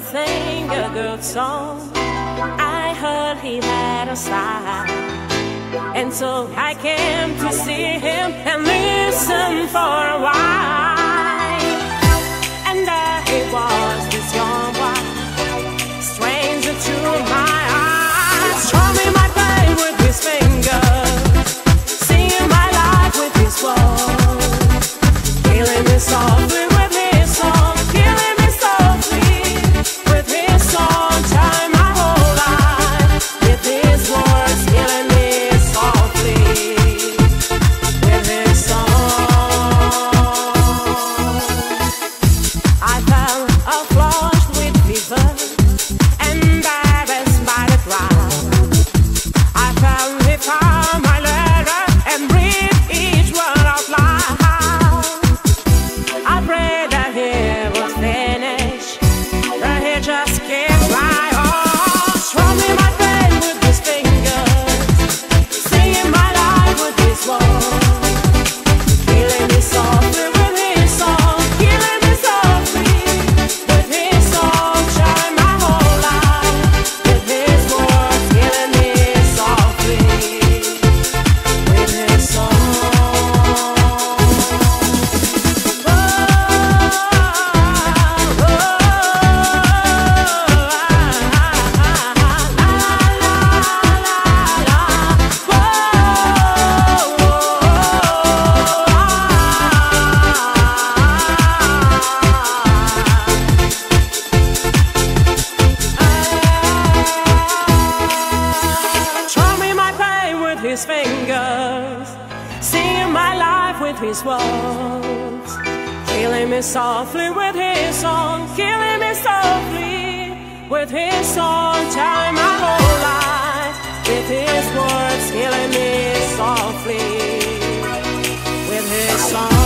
sing a good song. I heard he had a sigh. And so I came to see him and listen. his fingers, seeing my life with his words, killing me softly with his song, killing me softly with his song, telling my whole life with his words, killing me softly with his song.